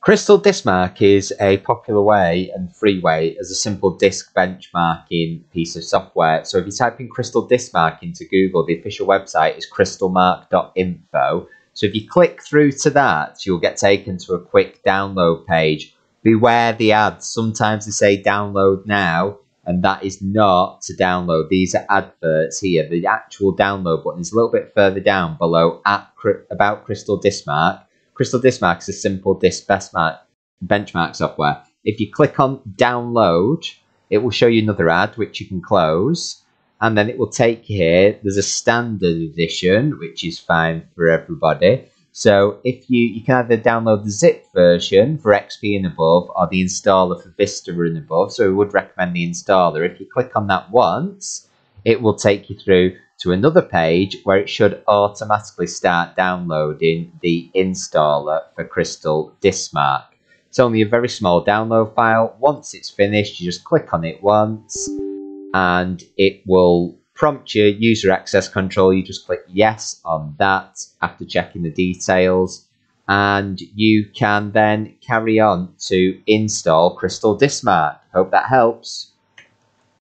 CrystalDiskMark is a popular way and free way as a simple disk benchmarking piece of software. So if you type in CrystalDiskMark into Google, the official website is crystalmark.info. So if you click through to that, you'll get taken to a quick download page. Beware the ads. Sometimes they say download now, and that is not to download. These are adverts here. The actual download button is a little bit further down below at about CrystalDiskMark CrystalDiskMark is a simple disk benchmark, benchmark software. If you click on download, it will show you another ad which you can close. And then it will take you here. There's a standard edition, which is fine for everybody. So if you, you can either download the zip version for XP and above or the installer for Vista and above. So we would recommend the installer. If you click on that once, it will take you through to another page where it should automatically start downloading the installer for CrystalDiskMark. It's only a very small download file. Once it's finished, you just click on it once and it will prompt you user access control. You just click yes on that after checking the details and you can then carry on to install CrystalDiskMark. Hope that helps.